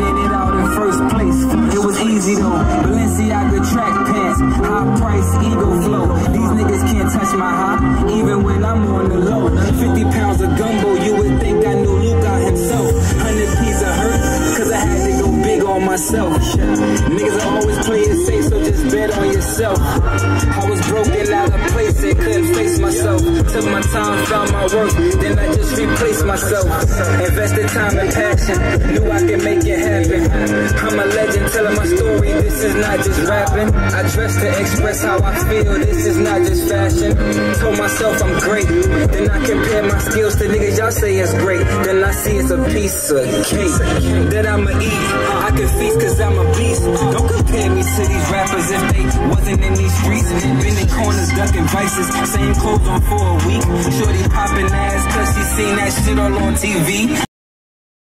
finding it out in first place. It was easy though. Balenciaga track pants, high price ego flow. These niggas can't touch my high, even when I'm on the low. 50 pounds of gumbo, you would think I knew Luca himself. 100 pieces of hurt, cause I had to go big on myself. Niggas always play it safe, so just bet on yourself. I was broken out of myself. Took my time, found my work, then I just replaced myself. Invested time and passion, knew I could make it happen. I'm a legend telling my story, this is not just rapping. I dress to express how I feel, this is not just fashion. Told myself I'm great, then I compare my skills to niggas y'all say it's great. Then I see it's a piece of cake that I'ma eat. I can feast cause I'm a beast. Don't compare me to these rappers if they wasn't in these streets. Ducking vices, same clothes on for a week. Shorty popping ass cause she seen that shit all on TV.